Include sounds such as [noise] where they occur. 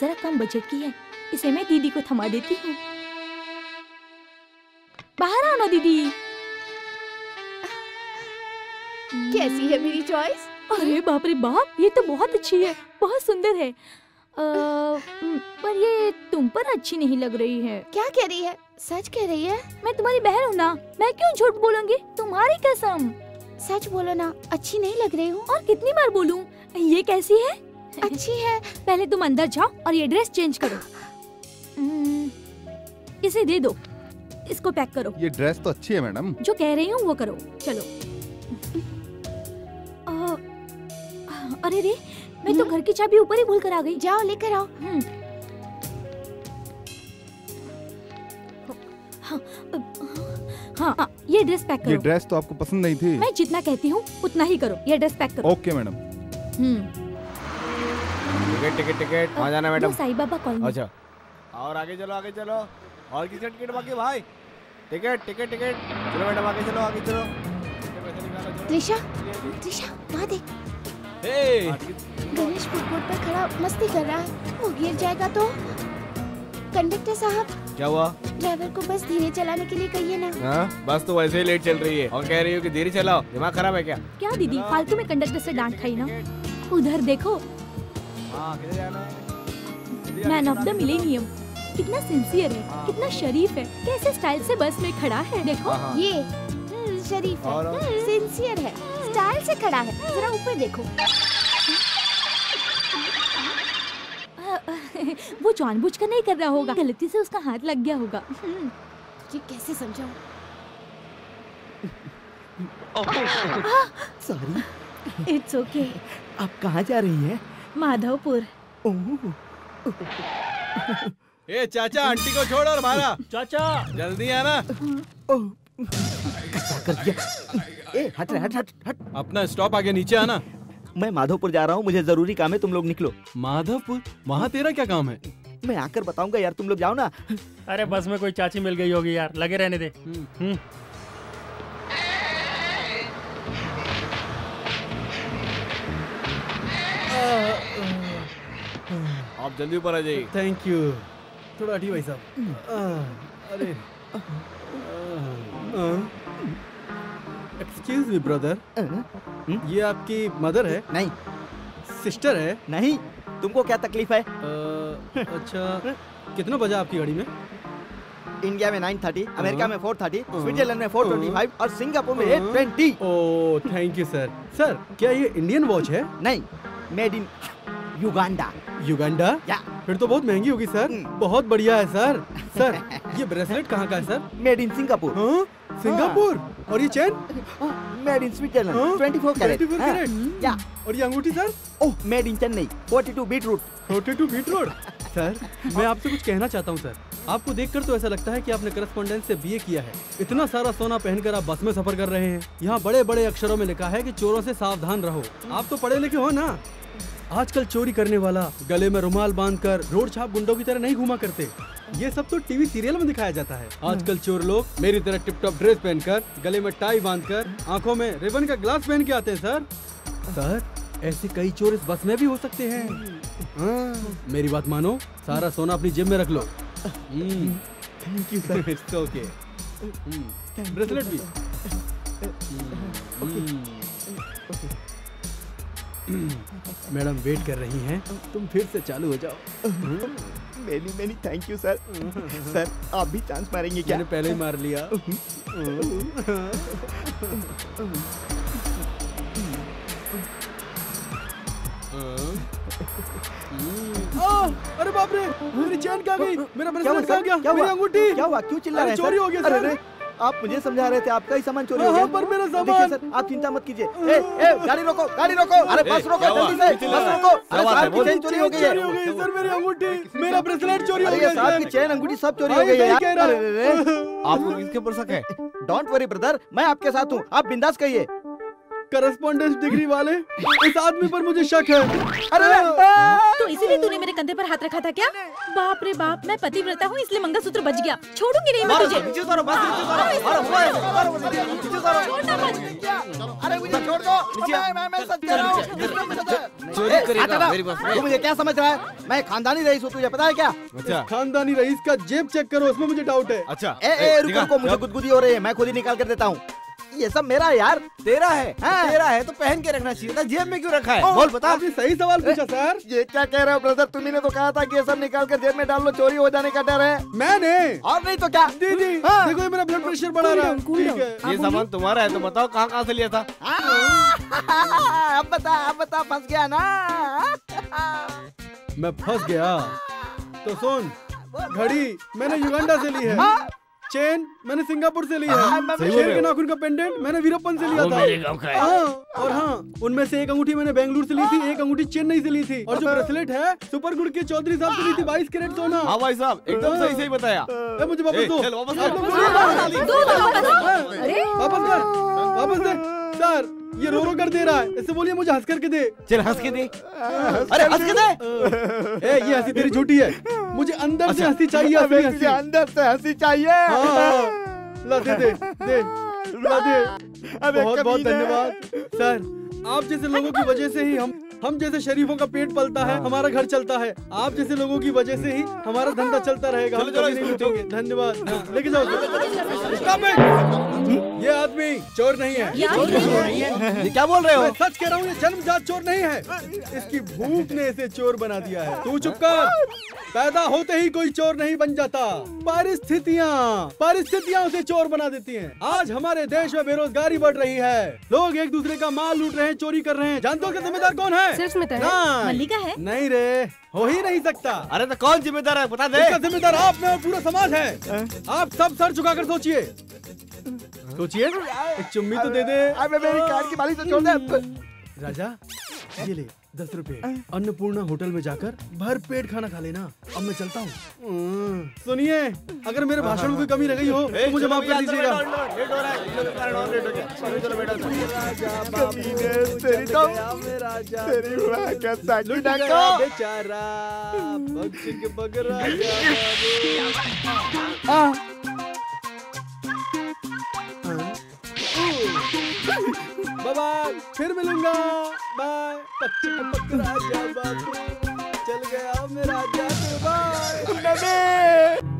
जरा कम बजट की है। इसे मैं दीदी को थमा देती हूँ। बाहर आओ ना दीदी। कैसी है मेरी चॉइस अरे बाप रे बाप ये तो बहुत अच्छी है बहुत सुंदर है। म, पर ये तुम पर अच्छी नहीं लग रही है। क्या कह रही है? सच कह रही है? मैं तुम्हारी बहन हूँ ना मैं क्यों झूठ बोलूँगी? तुम्हारी कसम। सच बोलो ना अच्छी नहीं लग रही हूँ। और कितनी बार बोलूँ? ये कैसी है? अच्छी है। पहले तुम अंदर जाओ और ये ड्रेस चेंज करो। हम्म, इसे दे दो। इसको पैक करो। ये ड्रेस तो अच्छी है मैडम। जो कह रही हूँ वो करो। चलो। अरे रे मैं तो घर की चाबी ऊपर ही भूल कर आ गई। जाओ लेकर आओ। हम्म। हाँ, हाँ हाँ ये ड्रेस पैक करो। ये ड्रेस तो आपको पसंद नहीं थी। मैं जितना कहती हूँ उतना ही करो। ये ड्रेस पैक करो। Okay madam. Hmm ticket ticket ticket. कहाँ जाना मैडम। साईं बाबा कॉलोनी। अच्छा। और आगे चलो आगे चलो। और किसी टिकट बाकी भाई? Ticket ticket ticket. चलो मैडम आगे चलो आगे चलो। त्रिशा त्रिशा वहाँ देख। हाँ, गणेश फुटबोर्ड पर खड़ा मस्ती कर रहा है। वो गिर जाएगा तो? कंडक्टर साहब। क्या हुआ? ड्राइवर को बस धीरे चलाने के लिए कहिए ना। हाँ बस तो वैसे ही लेट चल रही है। और कह रही हो कि धीरे चलाओ। दिमाग खराब है क्या? क्या दीदी फालतू में कंडक्टर से डांट खाई ना? उधर देखो मैन ऑफ़ द मिलेनियम कितना सिंसियर है कितना शरीफ है कैसे स्टाइल से बस में खड़ा है देखो। हाँ, हाँ। ये हम्म, शरीफ है सिंसियर है स्टाइल से खड़ा है जरा ऊपर देखो। [laughs] वो जानबूझकर नहीं कर रहा होगा गलती से उसका हाथ लग गया होगा। हम्म, ये कैसे समझाऊं? सॉरी इट्स ओके आप कहाँ जा रही हैं? माधवपुर। ए चाचा आंटी को छोड़ और मारा चाचा। जल्दी आना। ओह कर दिया। ए हट रे हट हट हट। अपना स्टॉप आगे नीचे आना। मैं माधवपुर जा रहा हूँ मुझे ज़रूरी काम है तुम लोग निकलो। माधवपुर? वहाँ तेरा क्या काम है? मैं आकर बताऊँगा यार तुम लोग जाओ ना। अरे बस में कोई चाची मिल गई होगी यार लगे रहने दे। आप जल्दी ऊपर आ जाइए। थैंक यू थोड़ा हटिए भाई साहब। अरे। Excuse me brother? ये आपकी मदर है? नहीं। सिस्टर है? नहीं। तुमको क्या तकलीफ़ है? अ, अच्छा कितना बजा आपकी गाड़ी में? इंडिया में 930, अमेरिका में 430, हाँ। स्विट्जरलैंड में 425 और सिंगापुर में 820 oh thank you sir sir क्या ये इंडियन वॉच है? नहीं। मेड इन युगांडा युगांडा या फिर तो बहुत महँगी होगी सर। हम्म। बहुत बढ़िया है सर। [laughs] सर ये ब्रेसलेट कहाँ का है सर? मेड इन सिंगापुर हाँ? सिंगापुर? और ये चेन? मेड इन स्विट्जरलैंड हाँ, 24 कैरेट. 24 कैरेट? या. और ये अंगूठी sir? Oh made in Chennai 42 beat route forty two beat road sir मैं आपसे कुछ कहना चाहता हूँ सर। आपको देखकर तो ऐसा लगता है कि आपने करस्पॉन्डेंस से बीए किया है। इतना सारा सोना पहनकर आप बस में सफ़र कर रहे हैं। यहाँ बड़े बड़े अक्षरों में लिखा है कि चोरों से सावधान रहो। आप तो पढ़े लिखे हो ना? आजकल चोरी करने वाला गले में रुमाल बांधकर रोड छाप गुंडों की तरह नहीं घुमा करते। ये सब तो टीवी सीरियल में दिखाया जाता है। आजकल चोर लोग मेरी तरह टिप टॉप ड्रेस पहनकर गले में टाई बांधकर आँखों में रिबन का ग्लास पहन के आते हैं सर। सर ऐसे कई चोर इस बस में भी हो सकते हैं। हाँ, मेरी बात मानो सारा सोना अपनी जेब में रख लो। Thank you sir it's okay bracelet भी। मैडम वेट कर रही हैं। तुम फिर से चालू हो जाओ। Many many thank you sir sir आप भी चांस मारेंगे क्या? मैंने पहले ही मार लिया। अरे बाप रे मेरी चैन कहाँ गई? मेरा ब्रेसलेट कहाँ गया? क्या मेरी? अंगूठी। क्या हुआ? क्यों चिल्ला रहे हैं चोरी हो गया, सर। आप मुझे समझा रहे थे आपका ही सामान चोरी हाँ, गया। हाँ, पर मेरा सामान। सर आप चिंता मत कीजिए। ए ए गाड़ी रोको गाड़ी रोको। अरे बस रोको जल्दी से बस रोको। अरे साहब की चेन चोरी हो गई है। सर मेरी अंगूठी। मेरा ब्रेसलेट चोरी हो गया साहब सर की चेन अंगूठी सब चोरी हो गई है रहा है। अरे रे रे। आपको किसके ऊपर शक है। डोंट वरी ब्रदर मैं आपके साथ हूँ। आप बिंदास कहिए। करस्पॉन्डेंस डिग्री वाले? इस आदमी पर मुझे शक है। अरे तो इसीलिए तूने मेरे कंधे पर हाथ रखा था क्या? बाप रे बाप मैं पतिव्रता हूँ इसलिए मंगलसूत्र बच गया। छोड़ूँगी नहीं मैं तुझे। मुझे छोड़ दो। मैं मैं मैं सच कह रहा चोरी करेगा मेरी बस बस मुझे क्या समझ रहा है? मैं खानदानी रईस हूँ तुझे पता है क्या? अच्छा। खानदानी रईस का जेब चेक करो उसमें मुझे डाउट है। अच्छा ए ए रुको दिखा। रुको मुझे गुदगुदी हो रही है मैं खुद ही निकाल कर देता हूँ। ये सब मेरा है यार। तेरा है? हाँ। तेरा है तो पहन के रखना चाहिए। था जेब में क्यों रखा है? बोल बता। आपने सही सवाल पूछा सर। ये क्या कह रहे हो ब्रदर तुम्ही ने तो कहा था कि ये सब निकाल कर जेब में डाल लो चोरी हो जाने का डर है। मैंने। और नहीं तो क्या? दीदी हाँ। देखो ये मेरा ब्लड प्रेशर बढ़ा रहा है। है। ये सामान तुम्हारा है तो बताओ कहाँ कहाँ से लिया था? अब बता अब बता फंस गया ना। मैं फंस गया। तो सुन घड़ी मैंने युगांडा से ली है। हाँ। चेन मैंने सिंगापुर से ली हाँ, है शेर के नाखून का पेंडेंट मैंने वीरप्पन से लिया था हाँ और हाँ उनमें से एक अंगूठी मैंने बेंगलुरु से ली थी एक अंगूठी चेन्नई से ली थी और जो ब्रेसलेट है सुपर गुड के चौधरी साहब से ली थी बाईस कैरेट सोना हाँ भाई साहब एकदम सही सही बताया मुझे वापस दो हाँ, वापस कर वापस दे सर ये रो रो कर दे रहा है इससे बोलिए मुझे हंस करके दे चल हंस के दे अरे हंस के दे ए ये हँसी तेरी झूठी है मुझे अंदर से हँसी चाहिए हँसी अंदर से हँसी चाहिए हाँ, ला दे दे दे ला दे अबे बहुत बहुत धन्यवाद सर आप जैसे लोगों की वजह से ही हम हम जैसे शरीफों का पेट पलता है हमारा घर चलता है आप जैसे लोगों की वजह से ही हमारा धंधा चलता रहेगा धन्यवाद हाँ, लेके जाओ! ये आदमी चोर नहीं है। ये चोर नहीं ये क्या बोल रहे हो? मैं सच कह रहा हूँ ये जन्मजात चोर नहीं है। इसकी भूख ने इसे चोर बना दिया है। तू चुप कर। पैदा होते ही कोई चोर नहीं बन जाता। परिस्थितियाँ परिस्थितियाँ उसे चोर बना देती हैं। आज हमारे देश में बेरोजगारी बढ़ रही है। लोग एक दूसरे का माल लूट रहे हैं चोरी कर रहे हैं। जानते हो कि जिम्मेदार कौन है? सिर्फ़ है। मल्लिका है। नहीं रे हो ही नहीं सकता। अरे तो कौन जिम्मेदार है? बता दे। जिम्मेदार आप में और पूरा समाज है। आप सब सर झुकाकर सोचिए। सोचिए। एक चुम्मी तो दे दे। अबे मेरी कार की बाली से छोड़ दे। राजा ये ले दस रुपए अन्नपूर्णा होटल में जाकर भर पेट खाना खा लेना। अब मैं चलता हूँ। सुनिए अगर मेरे भाषण में कोई कमी रह गई हो तो मुझे माफ़ कर दीजिएगा। बैठो, बाय फिर मिलूँगा। बाय चल गया मेरा बाय